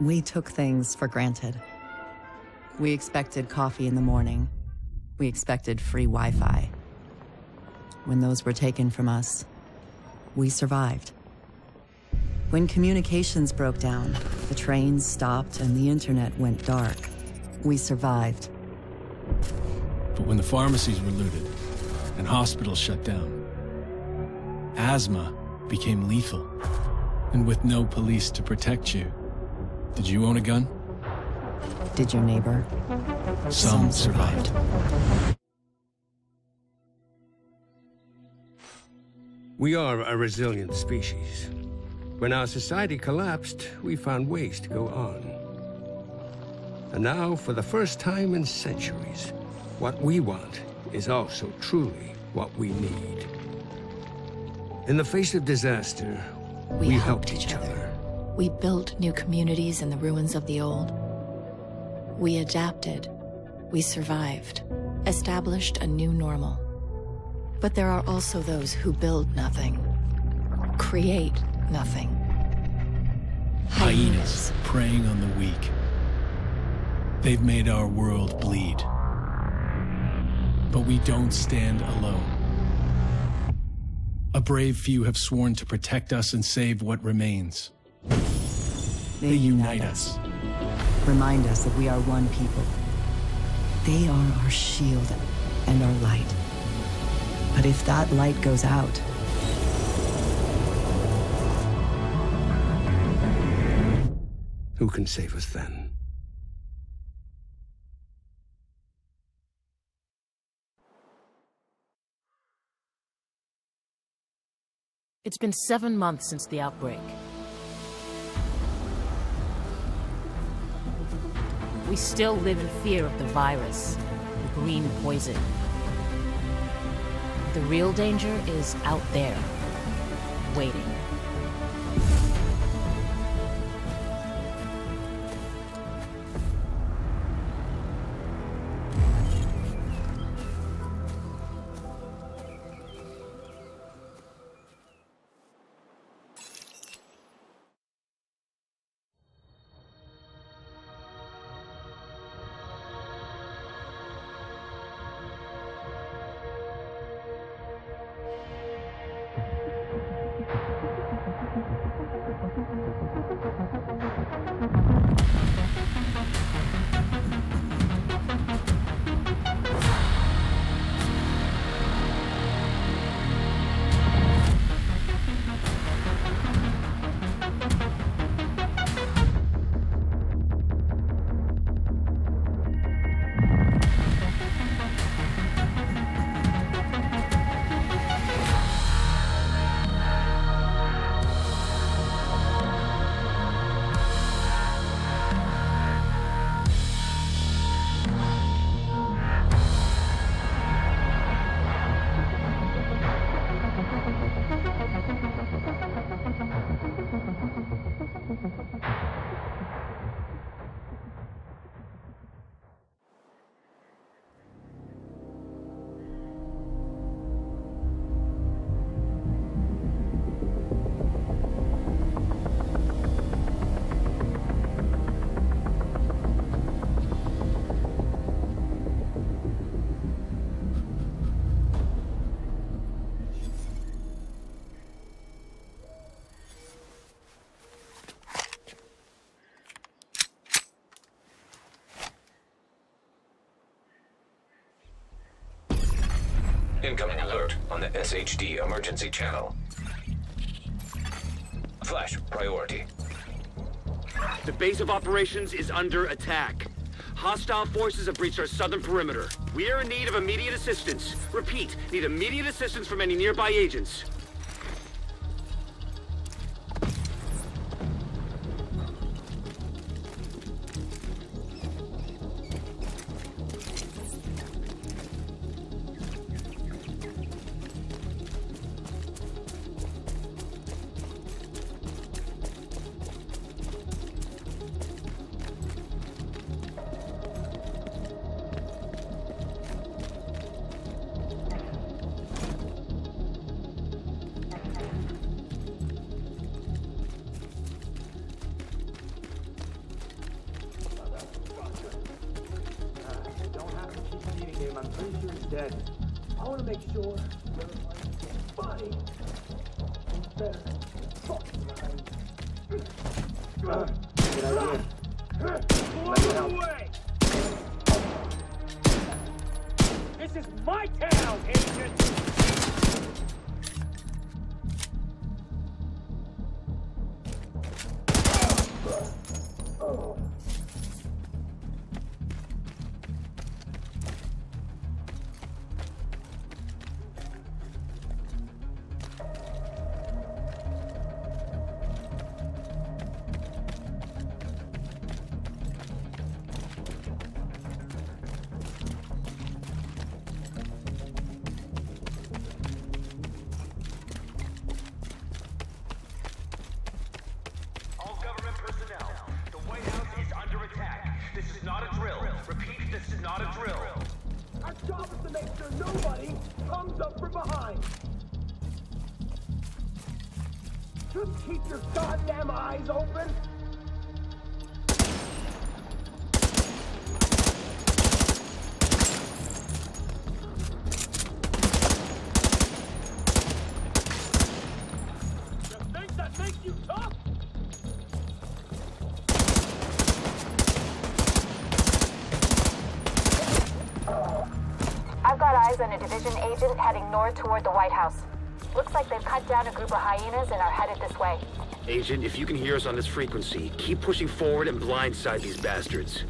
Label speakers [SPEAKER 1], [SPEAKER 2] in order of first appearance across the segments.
[SPEAKER 1] We took things for granted. We expected coffee in the morning. We expected free Wi-Fi. When those were taken from us, we survived. When communications broke down, the trains stopped and the internet went dark, we survived.
[SPEAKER 2] But when the pharmacies were looted uh, and hospitals shut down, asthma became lethal. And with no police to protect you, did you own a gun?
[SPEAKER 1] Did your neighbor?
[SPEAKER 2] Some, survived.
[SPEAKER 3] We are a resilient species. When our society collapsed, we found ways to go on. And now, for the first time in centuries, what we want is also truly what we need. In the face of disaster,
[SPEAKER 4] we, we helped, helped each other. other. We built new communities in the ruins of the old. We adapted. We survived. Established a new normal. But there are also those who build nothing. Create nothing.
[SPEAKER 2] Hyenas preying on the weak. They've made our world bleed. But we don't stand alone. A brave few have sworn to protect us and save what remains.
[SPEAKER 1] They, they unite, us. Remind us that we are one people. They are our shield and our light. But if that light goes out,
[SPEAKER 3] who can save us then?
[SPEAKER 5] It's been seven months since the outbreak. We still live in fear of the virus, the green poison. The real danger is out there, waiting.
[SPEAKER 6] Incoming alert on the SHD emergency channel. Flash priority.
[SPEAKER 7] The base of operations is under attack. Hostile forces have breached our southern perimeter. We are in need of immediate assistance. Repeat, need immediate assistance from any nearby agents.
[SPEAKER 8] Dead. I want to make sure your life funny. Better fucking. Good idea. Away! This is my town, agent!
[SPEAKER 9] Is not a drill.
[SPEAKER 8] Our job is to make sure nobody comes up from behind. Just keep your goddamn eyes open.
[SPEAKER 10] Agent heading north toward the White House. Looks like they've cut down a group of hyenas and are headed this way.
[SPEAKER 11] Agent, if you can hear us on this frequency, keep pushing forward and blindside these bastards.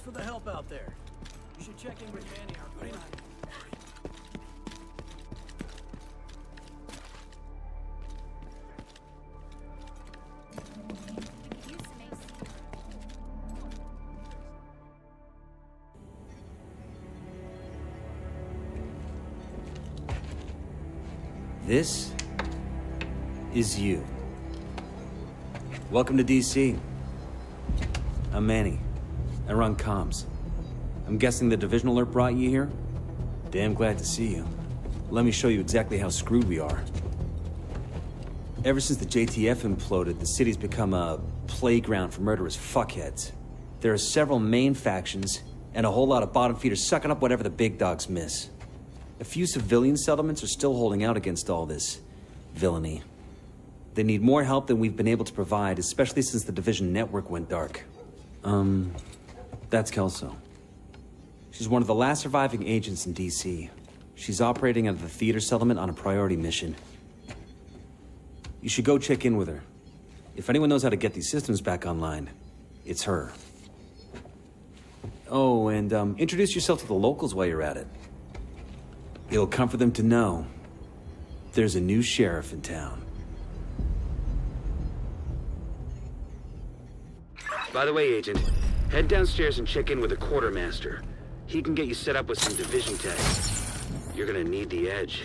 [SPEAKER 8] Thanks for the help out there. You should check in with Manny, our right.
[SPEAKER 11] This is you. Welcome to DC. I'm Manny. I run comms. I'm guessing the division alert brought you here? Damn glad to see you. Let me show you exactly how screwed we are. Ever since the JTF imploded, the city's become a playground for murderous fuckheads. There are several main factions, and a whole lot of bottom feeders sucking up whatever the big dogs miss. A few civilian settlements are still holding out against all this villainy. They need more help than we've been able to provide, especially since the Division network went dark. Um, that's Kelso. She's one of the last surviving agents in D.C. She's operating out of the theater settlement on a priority mission. You should go check in with her. If anyone knows how to get these systems back online, it's her. Oh, and um, introduce yourself to the locals while you're at it. It'll comfort them to know there's a new sheriff in town.
[SPEAKER 7] By the way, Agent, head downstairs and check in with the quartermaster. He can get you set up with some division tech. You're gonna need the edge.